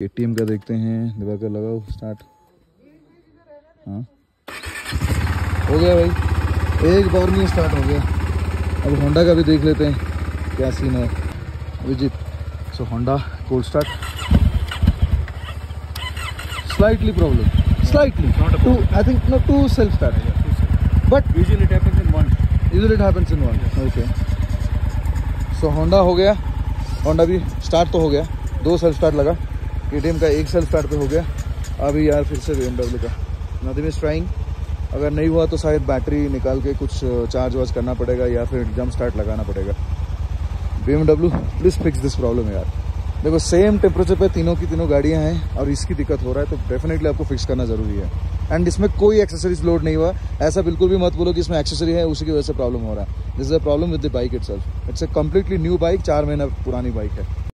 ATM का देखते हैं। दिवा कर लगाओ स्टार्ट हाँ। हो गया भाई। एक बार में स्टार्ट हो गया। अब होंडा का भी देख लेते हैं। क्या सीन है। Vijit so Honda cold start slightly problem slightly too I think no to self start but usually it happens in one usually it happens in one okay so Honda हो गया। Honda भी start तो हो गया। दो self start लगा। के का एक सेल्फ स्टार्ट पे हो गया। अभी यार फिर से बीएमडब्ल्यू का। नदीम इज़ ट्राइंग अगर नहीं हुआ तो शायद बैटरी निकाल के कुछ चार्ज वार्ज करना पड़ेगा या फिर जंप स्टार्ट लगाना पड़ेगा। BMW please fix this problem यार। देखो सेम टेम्परेचर पे तीनों की तीनों गाड़ियाँ हैं और इसकी दिक्कत हो रहा है तो डेफिनेटली आपको फिक्स करना ज़रूरी है। एंड इसमें कोई एक्सेसरीज लोड नहीं हुआ। ऐसा बिल्कुल भी मत बोलो कि इसमें एक्सेसरी है, उसी की वजह से प्रॉब्लम हो रहा है। This is a problem with the bike it it's a completely new bike चार महीना पुरानी बाइक है।